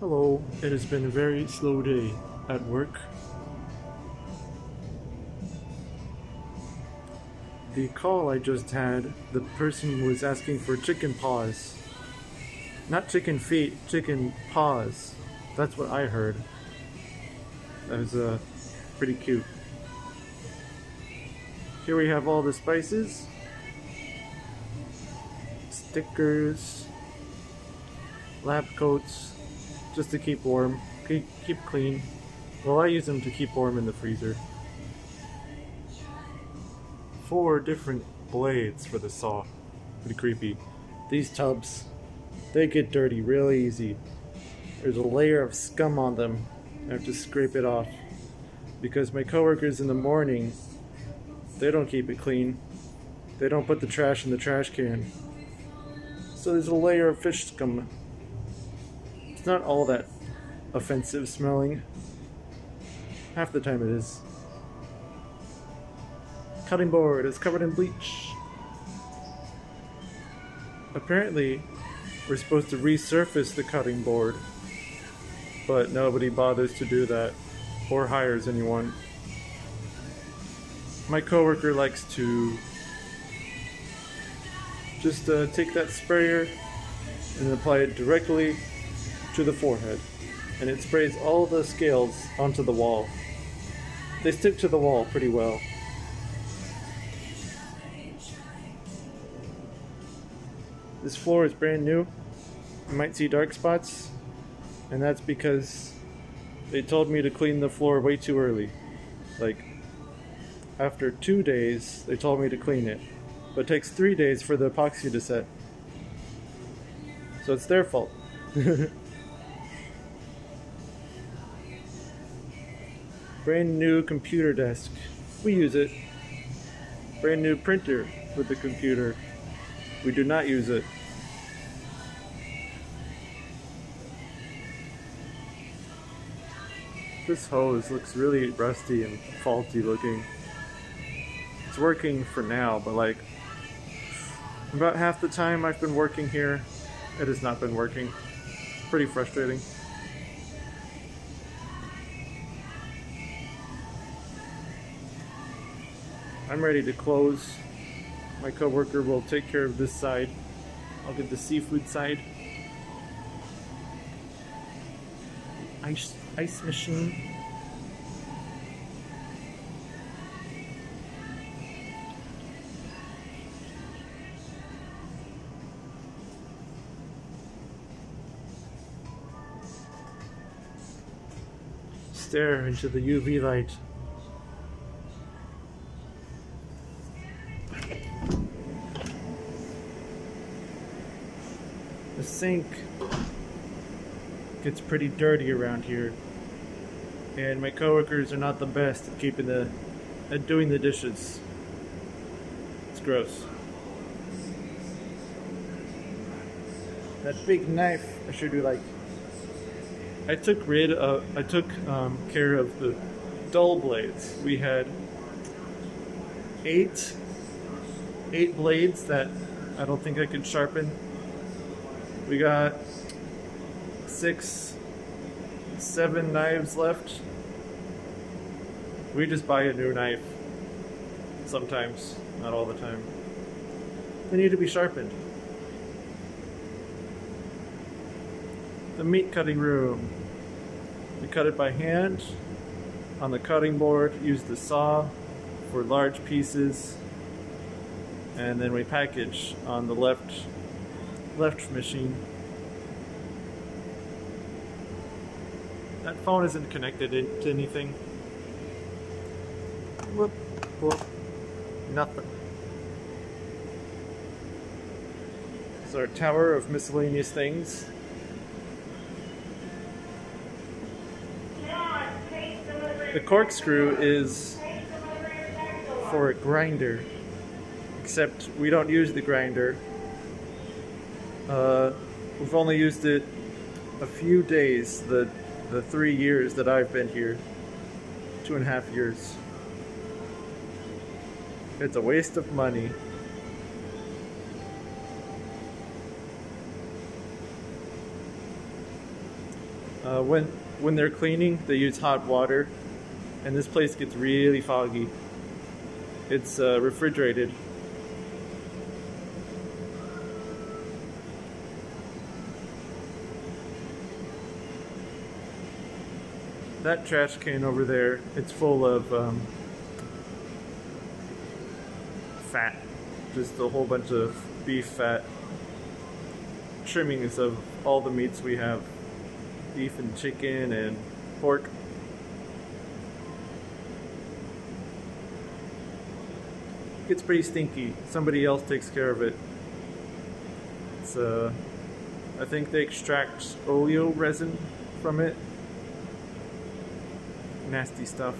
Hello, it has been a very slow day at work. The call I just had, the person was asking for chicken paws. Not chicken feet, chicken paws. That's what I heard. That was uh, pretty cute. Here we have all the spices, stickers, lab coats, just to keep warm, keep, keep clean. Well, I use them to keep warm in the freezer. Four different blades for the saw. Pretty creepy. These tubs, they get dirty real easy. There's a layer of scum on them. I have to scrape it off. Because my coworkers in the morning, they don't keep it clean. They don't put the trash in the trash can. So there's a layer of fish scum it's not all that offensive smelling. Half the time it is. Cutting board is covered in bleach. Apparently, we're supposed to resurface the cutting board, but nobody bothers to do that or hires anyone. My coworker likes to just uh, take that sprayer and apply it directly to the forehead, and it sprays all the scales onto the wall. They stick to the wall pretty well. This floor is brand new. You might see dark spots, and that's because they told me to clean the floor way too early. Like, after two days, they told me to clean it. But it takes three days for the epoxy to set. So it's their fault. Brand new computer desk. We use it. Brand new printer with the computer. We do not use it. This hose looks really rusty and faulty looking. It's working for now, but like about half the time I've been working here, it has not been working. Pretty frustrating. I'm ready to close. My coworker will take care of this side. I'll get the seafood side. Ice, ice machine. Stare into the UV light. The sink gets pretty dirty around here. And my coworkers are not the best at keeping the at doing the dishes. It's gross. That big knife, I should do like I took rid of I took um, care of the dull blades. We had eight eight blades that I don't think I could sharpen we got six, seven knives left. We just buy a new knife. Sometimes, not all the time. They need to be sharpened. The meat cutting room. We cut it by hand on the cutting board, use the saw for large pieces, and then we package on the left left machine. That phone isn't connected to anything. Whoop, whoop, nothing. It's our tower of miscellaneous things. The corkscrew is for a grinder, except we don't use the grinder. Uh, we've only used it a few days, the, the three years that I've been here. Two and a half years. It's a waste of money. Uh, when when they're cleaning, they use hot water, and this place gets really foggy. It's uh, refrigerated. That trash can over there, it's full of um, fat. Just a whole bunch of beef fat. Trimmings of all the meats we have beef and chicken and pork. It's pretty stinky. Somebody else takes care of it. It's uh, I think they extract oleo resin from it. Nasty stuff.